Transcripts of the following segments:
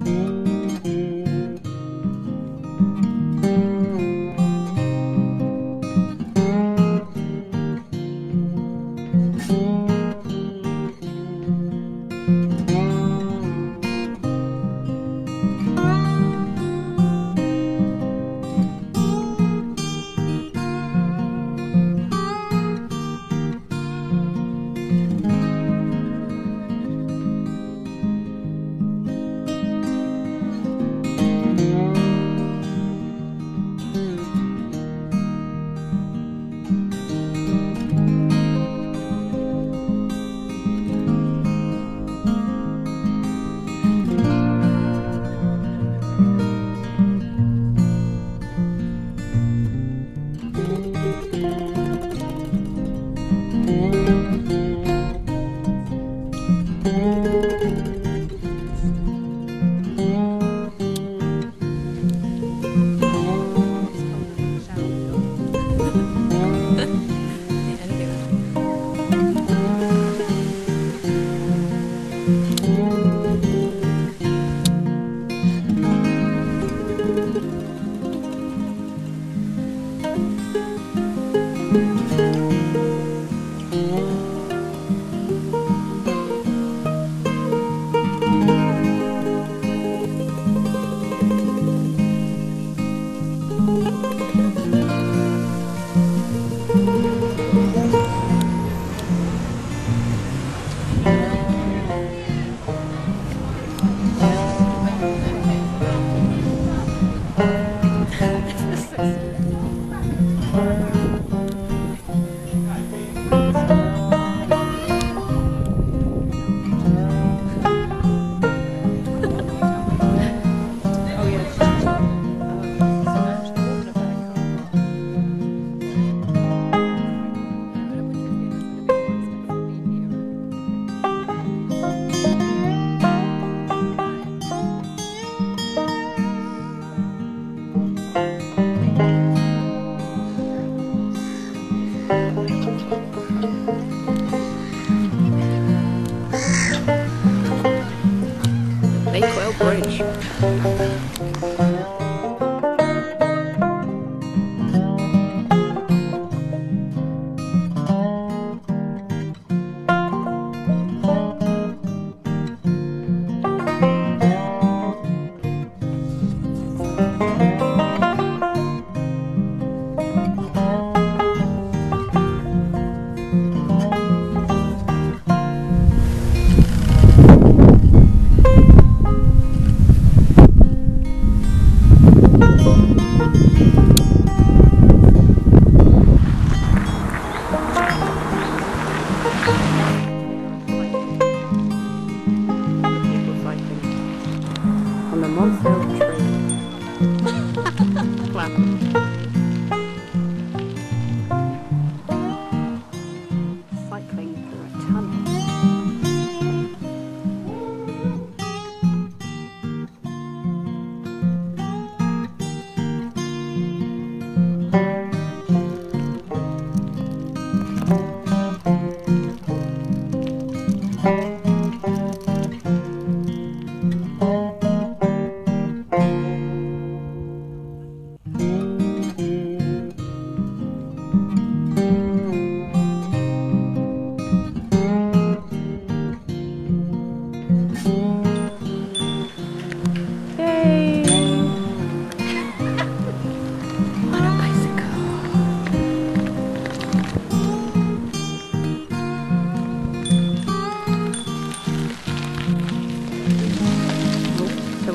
mm bridge.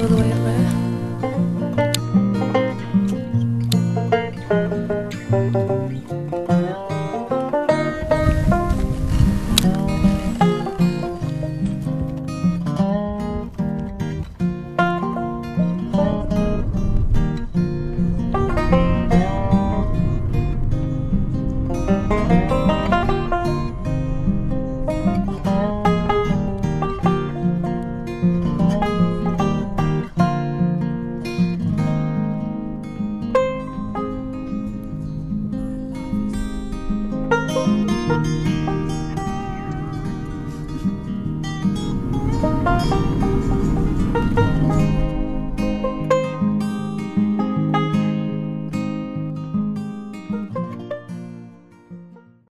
All the way up.